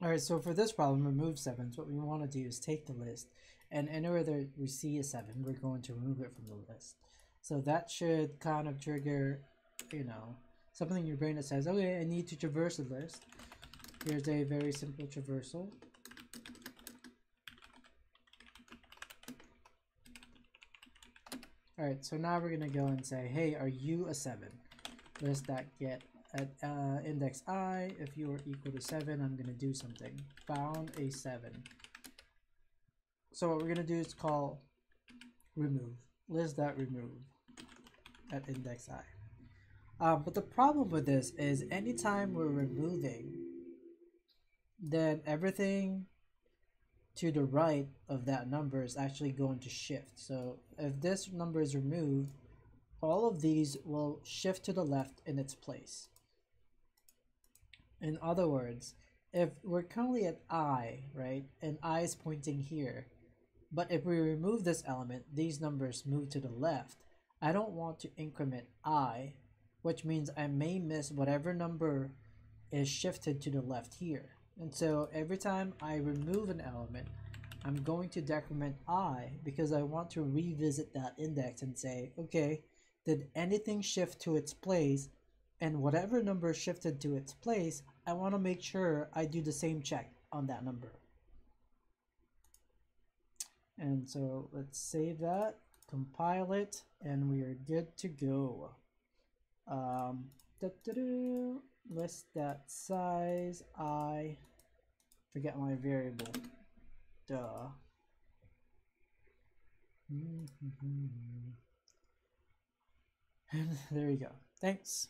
All right, so for this problem, remove sevens, what we want to do is take the list, and anywhere that we see a seven, we're going to remove it from the list. So that should kind of trigger, you know, something in your brain that says, okay, I need to traverse the list. Here's a very simple traversal. All right, so now we're gonna go and say, hey, are you a seven? List that get at uh, index i, if you are equal to 7, I'm going to do something. Found a 7. So what we're going to do is call remove. List that remove at index i. Um, but the problem with this is anytime we're removing, then everything to the right of that number is actually going to shift. So if this number is removed, all of these will shift to the left in its place. In other words, if we're currently at i, right, and i is pointing here, but if we remove this element, these numbers move to the left, I don't want to increment i, which means I may miss whatever number is shifted to the left here. And so every time I remove an element, I'm going to decrement i because I want to revisit that index and say, okay, did anything shift to its place and whatever number shifted to its place, I want to make sure I do the same check on that number. And so let's save that, compile it, and we are good to go. Um, da -da -da, list that size, I forget my variable, duh. And there you go. Thanks.